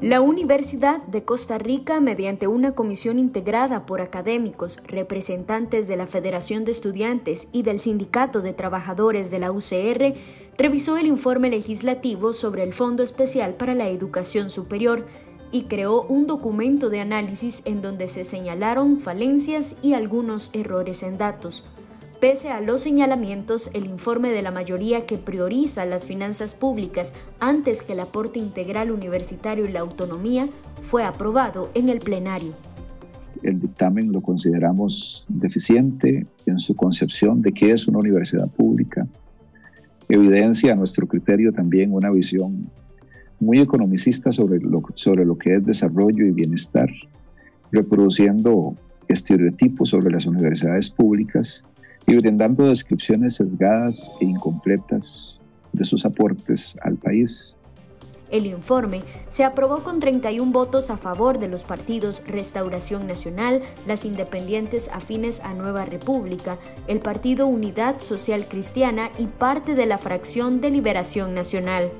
La Universidad de Costa Rica, mediante una comisión integrada por académicos, representantes de la Federación de Estudiantes y del Sindicato de Trabajadores de la UCR, revisó el informe legislativo sobre el Fondo Especial para la Educación Superior y creó un documento de análisis en donde se señalaron falencias y algunos errores en datos. Pese a los señalamientos, el informe de la mayoría que prioriza las finanzas públicas antes que el aporte integral universitario y la autonomía fue aprobado en el plenario. El dictamen lo consideramos deficiente en su concepción de qué es una universidad pública. Evidencia a nuestro criterio también una visión muy economicista sobre lo, sobre lo que es desarrollo y bienestar, reproduciendo estereotipos sobre las universidades públicas y brindando descripciones sesgadas e incompletas de sus aportes al país. El informe se aprobó con 31 votos a favor de los partidos Restauración Nacional, las independientes afines a Nueva República, el Partido Unidad Social Cristiana y parte de la fracción de Liberación Nacional.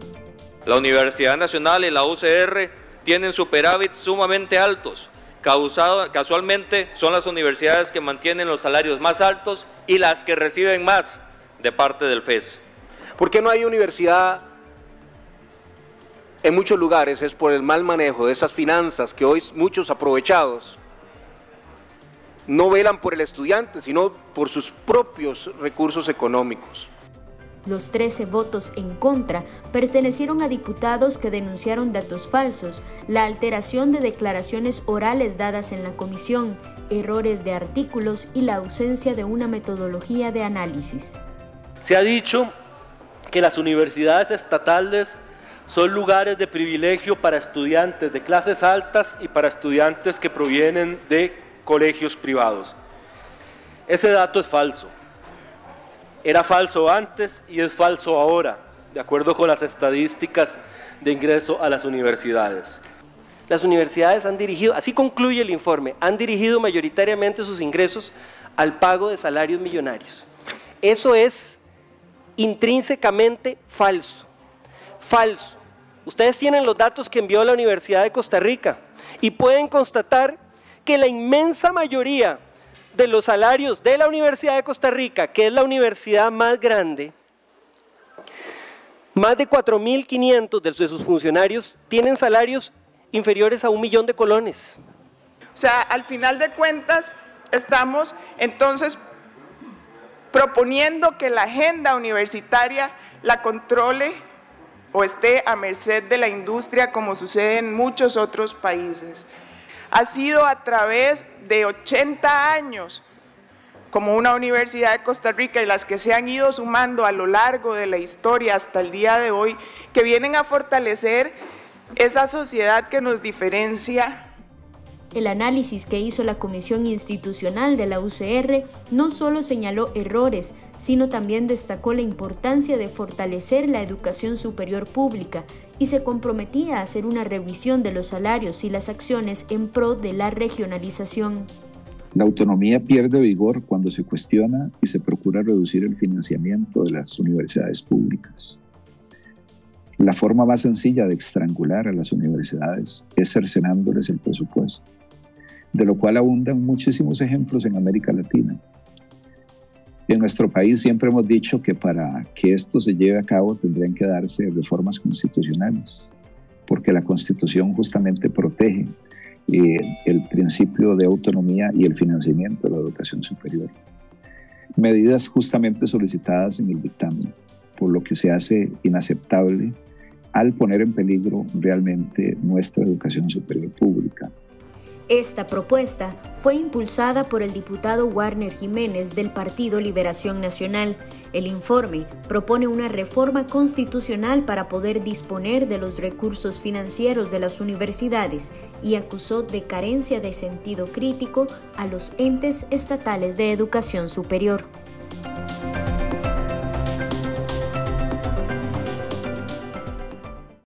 La Universidad Nacional y la UCR tienen superávit sumamente altos, casualmente son las universidades que mantienen los salarios más altos y las que reciben más de parte del FES. ¿Por qué no hay universidad en muchos lugares? Es por el mal manejo de esas finanzas que hoy muchos aprovechados no velan por el estudiante, sino por sus propios recursos económicos. Los 13 votos en contra pertenecieron a diputados que denunciaron datos falsos, la alteración de declaraciones orales dadas en la comisión, errores de artículos y la ausencia de una metodología de análisis. Se ha dicho que las universidades estatales son lugares de privilegio para estudiantes de clases altas y para estudiantes que provienen de colegios privados. Ese dato es falso. Era falso antes y es falso ahora, de acuerdo con las estadísticas de ingreso a las universidades. Las universidades han dirigido, así concluye el informe, han dirigido mayoritariamente sus ingresos al pago de salarios millonarios. Eso es intrínsecamente falso. Falso. Ustedes tienen los datos que envió la Universidad de Costa Rica y pueden constatar que la inmensa mayoría de los salarios de la Universidad de Costa Rica, que es la universidad más grande, más de 4.500 de sus funcionarios tienen salarios inferiores a un millón de colones. O sea, al final de cuentas, estamos entonces proponiendo que la agenda universitaria la controle o esté a merced de la industria como sucede en muchos otros países ha sido a través de 80 años como una universidad de Costa Rica y las que se han ido sumando a lo largo de la historia hasta el día de hoy, que vienen a fortalecer esa sociedad que nos diferencia el análisis que hizo la Comisión Institucional de la UCR no solo señaló errores, sino también destacó la importancia de fortalecer la educación superior pública y se comprometía a hacer una revisión de los salarios y las acciones en pro de la regionalización. La autonomía pierde vigor cuando se cuestiona y se procura reducir el financiamiento de las universidades públicas. La forma más sencilla de estrangular a las universidades es cercenándoles el presupuesto de lo cual abundan muchísimos ejemplos en América Latina. En nuestro país siempre hemos dicho que para que esto se lleve a cabo tendrían que darse reformas constitucionales, porque la constitución justamente protege eh, el principio de autonomía y el financiamiento de la educación superior. Medidas justamente solicitadas en el dictamen, por lo que se hace inaceptable al poner en peligro realmente nuestra educación superior pública. Esta propuesta fue impulsada por el diputado Warner Jiménez del Partido Liberación Nacional. El informe propone una reforma constitucional para poder disponer de los recursos financieros de las universidades y acusó de carencia de sentido crítico a los entes estatales de educación superior.